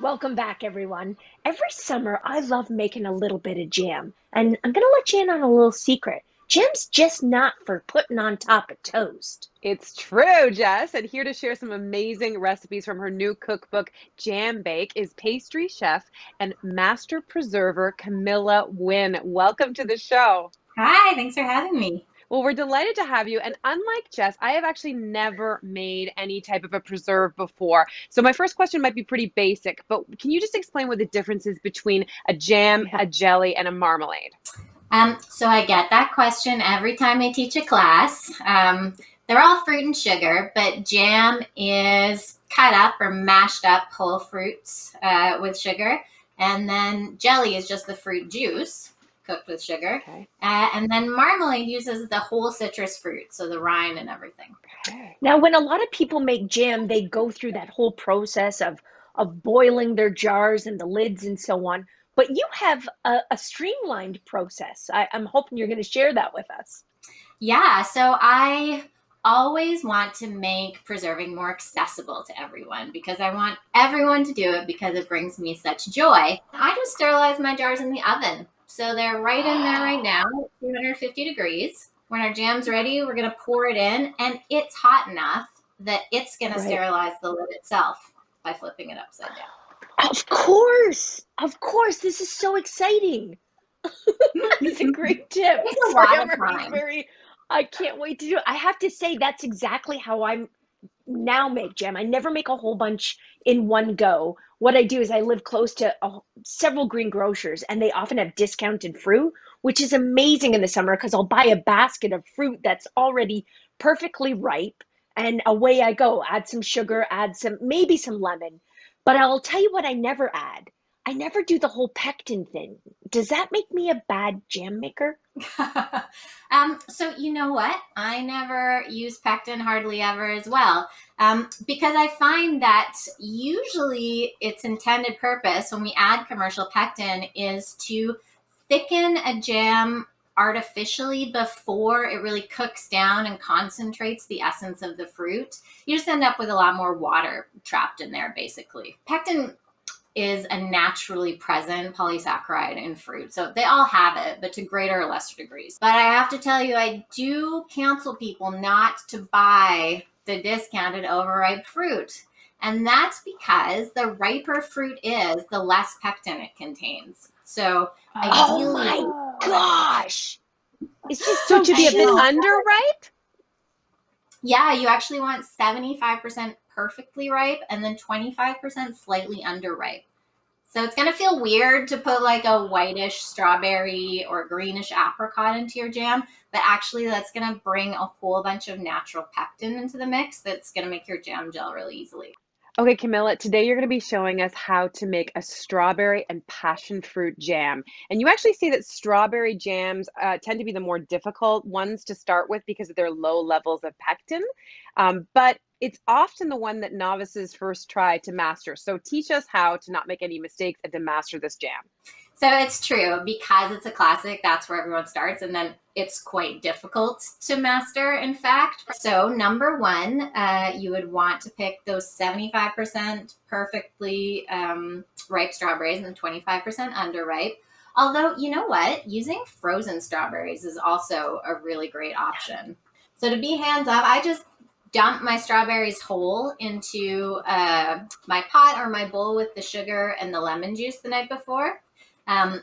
Welcome back, everyone. Every summer, I love making a little bit of jam, and I'm going to let you in on a little secret. Jam's just not for putting on top of toast. It's true, Jess. And here to share some amazing recipes from her new cookbook, Jam Bake, is pastry chef and master preserver Camilla Wynne. Welcome to the show. Hi, thanks for having me. Well, we're delighted to have you. And unlike Jess, I have actually never made any type of a preserve before. So my first question might be pretty basic, but can you just explain what the difference is between a jam, a jelly, and a marmalade? Um, so I get that question every time I teach a class. Um, they're all fruit and sugar, but jam is cut up or mashed up whole fruits uh, with sugar. And then jelly is just the fruit juice cooked with sugar. Okay. Uh, and then marmalade uses the whole citrus fruit, so the rind and everything. Now, when a lot of people make jam, they go through that whole process of of boiling their jars and the lids and so on but you have a, a streamlined process. I, I'm hoping you're going to share that with us. Yeah. So I always want to make preserving more accessible to everyone because I want everyone to do it because it brings me such joy. I just sterilize my jars in the oven. So they're right in there right now, 250 degrees. When our jam's ready, we're going to pour it in and it's hot enough that it's going right. to sterilize the lid itself by flipping it upside down. Of course. Of course. This is so exciting. It's a great tip. It's a lot of time. Very, I can't wait to do it. I have to say that's exactly how I'm now make jam. I never make a whole bunch in one go. What I do is I live close to a, several green grocers and they often have discounted fruit, which is amazing in the summer because I'll buy a basket of fruit that's already perfectly ripe and away I go. Add some sugar, add some maybe some lemon but I'll tell you what I never add. I never do the whole pectin thing. Does that make me a bad jam maker? um, so you know what? I never use pectin hardly ever as well. Um, because I find that usually its intended purpose when we add commercial pectin is to thicken a jam artificially before it really cooks down and concentrates the essence of the fruit, you just end up with a lot more water trapped in there, basically. Pectin is a naturally present polysaccharide in fruit. So they all have it, but to greater or lesser degrees. But I have to tell you, I do counsel people not to buy the discounted overripe fruit. And that's because the riper fruit is, the less pectin it contains. So oh my gosh, it's just so to be a bit underripe. Yeah, you actually want seventy five percent perfectly ripe, and then twenty five percent slightly underripe. So it's gonna feel weird to put like a whitish strawberry or greenish apricot into your jam, but actually that's gonna bring a whole bunch of natural pectin into the mix that's gonna make your jam gel really easily. Okay, Camilla, today you're going to be showing us how to make a strawberry and passion fruit jam. And you actually see that strawberry jams uh, tend to be the more difficult ones to start with because of their low levels of pectin. Um, but it's often the one that novices first try to master. So teach us how to not make any mistakes and to master this jam. So it's true because it's a classic, that's where everyone starts. And then it's quite difficult to master, in fact. So, number one, uh, you would want to pick those 75% perfectly um, ripe strawberries and 25% underripe. Although, you know what? Using frozen strawberries is also a really great option. So, to be hands off, I just dump my strawberries whole into uh, my pot or my bowl with the sugar and the lemon juice the night before. Um,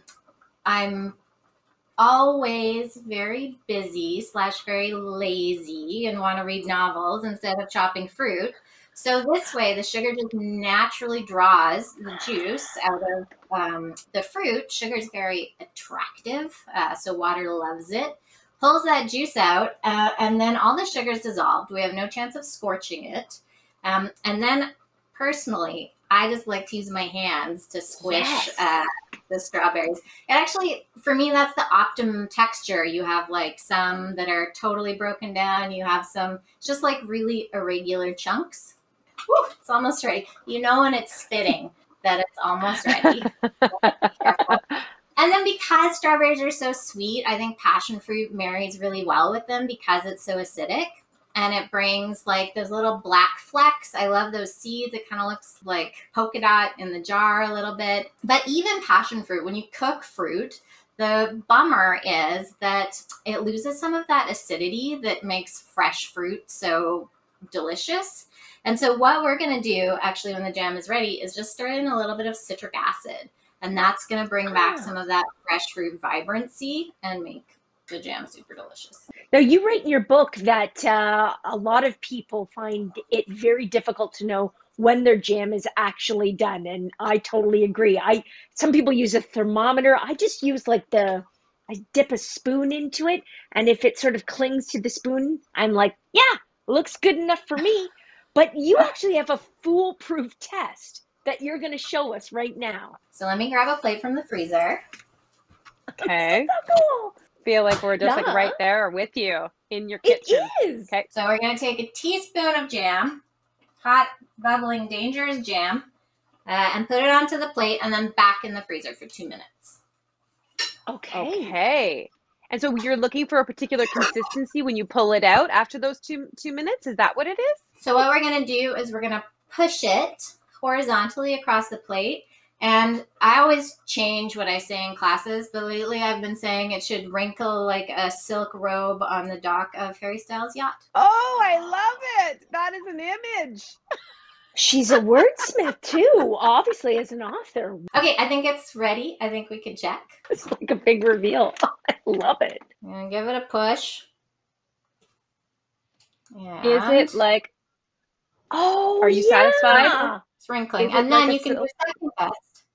I'm always very busy slash very lazy and want to read novels instead of chopping fruit. So this way, the sugar just naturally draws the juice out of um, the fruit. Sugar is very attractive, uh, so water loves it. Pulls that juice out, uh, and then all the sugar is dissolved. We have no chance of scorching it. Um, and then, personally, I just like to use my hands to squish yes. uh, the strawberries. And actually, for me, that's the optimum texture. You have like some that are totally broken down. You have some just like really irregular chunks. Whew, it's almost ready. You know when it's spitting that it's almost ready. and then because strawberries are so sweet, I think passion fruit marries really well with them because it's so acidic. and it brings like those little black flecks. I love those seeds. It kind of looks like polka dot in the jar a little bit. But even passion fruit, when you cook fruit, the bummer is that it loses some of that acidity that makes fresh fruit so delicious. And so, what we're going to do actually when the jam is ready is just stir in a little bit of citric acid. And that's going to bring back Ah. some of that fresh fruit vibrancy and make the jam super delicious. Now, you write in your book that uh, a lot of people find it very difficult to know when their jam is actually done, and I totally agree. I some people use a thermometer. I just use like the I dip a spoon into it, and if it sort of clings to the spoon, I'm like, yeah, looks good enough for me. But you actually have a foolproof test that you're going to show us right now. So, let me grab a plate from the freezer. Okay. So cool. Feel like we're just like right there with you in your kitchen. is. Okay. So, we're going to take a teaspoon of jam, hot, bubbling, dangerous jam, uh, and put it onto the plate and then back in the freezer for two minutes. Okay. Okay. And so you're looking for a particular consistency when you pull it out after those two two minutes. Is that what it is? So what we're going to do is we're going to push it horizontally across the plate. And I always change what I say in classes, but lately I've been saying it should wrinkle like a silk robe on the dock of Harry Styles' yacht. Oh, I love it. That is an image. She's a wordsmith too, obviously, as an author. Okay, I think it's ready. I think we can check. It's like a big reveal. I love it. I'm going to give it a push. Yeah. Is it like Oh, Are you yeah. satisfied? It's wrinkling? is it And then a you can do a second test.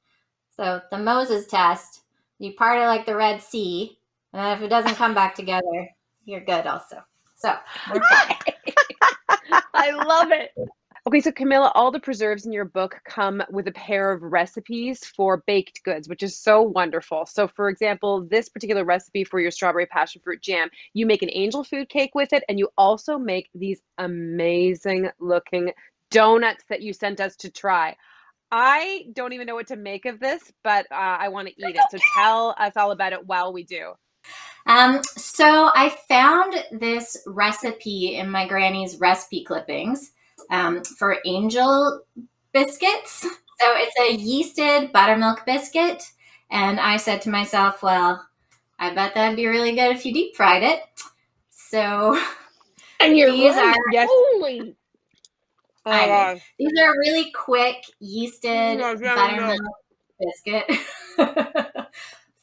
So the Moses test, you part it like the Red Sea, and then if it doesn't come back together, you're good also. So we're. I love it. Okay, so Camilla, all the preserves in your book come with a pair of recipes for baked goods, which is so wonderful. So, for example, this particular recipe for your strawberry passion fruit jam, you make an angel food cake with it, and you also make these amazing looking donuts that you sent us to try. I don't even know what to make of this, but uh, I want to eat it. So, tell us all about it while we do. Um, so I found this recipe in my granny's recipe clippings um, for angel biscuits. So it's a yeasted buttermilk biscuit. And I said to myself, well, I bet that'd be really good if you deep fried it. So And you're These right. are- Yes. Holy. I know. God. these are really quick yeasted Yeah, yeah, buttermilk biscuit.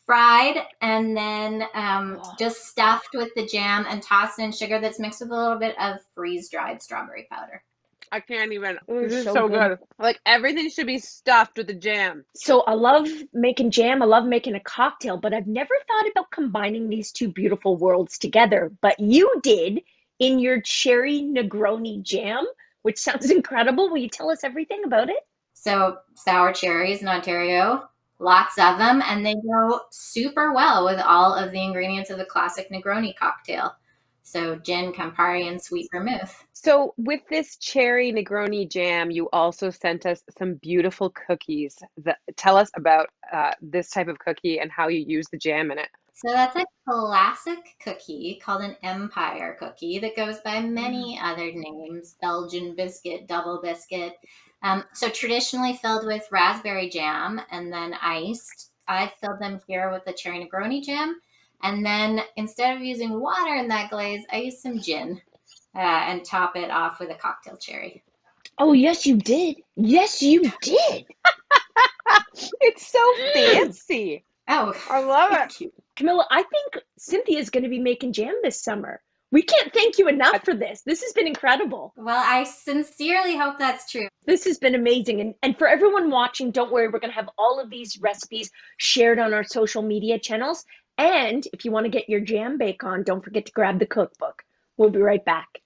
Fried and then um, Oh. just stuffed with the jam and tossed in sugar that's mixed with a little bit of freeze dried strawberry powder. I can't even. It This is so so good. good. Like everything should be stuffed with the jam. So I love making jam. I love making a cocktail, but I've never thought about combining these two beautiful worlds together. But you did in your cherry Negroni jam, which sounds incredible. Will you tell us everything about it? So sour cherries in Ontario, lots of them, and they go super well with all of the ingredients of the classic Negroni cocktail. So gin, Campari, and sweet vermouth. So, with this cherry Negroni jam, you also sent us some beautiful cookies. That, tell us about uh, this type of cookie and how you use the jam in it. So that's a classic cookie called an empire cookie that goes by many other names Belgian biscuit, double biscuit. Um, so traditionally filled with raspberry jam and then iced. I filled them here with the cherry Negroni jam. And then instead of using water in that glaze, I used some gin uh, and top it off with a cocktail cherry. Oh, yes, you did. Yes, you did. It's so Mm. fancy. Oh, I love it. Camilla, I think Cynthia is going to be making jam this summer. We can't thank you enough for this. This has been incredible. Well, I sincerely hope that's true. This has been amazing. And, and for everyone watching, don't worry, we're going to have all of these recipes shared on our social media channels. And if you want to get your jam bake on, don't forget to grab the cookbook. We'll be right back.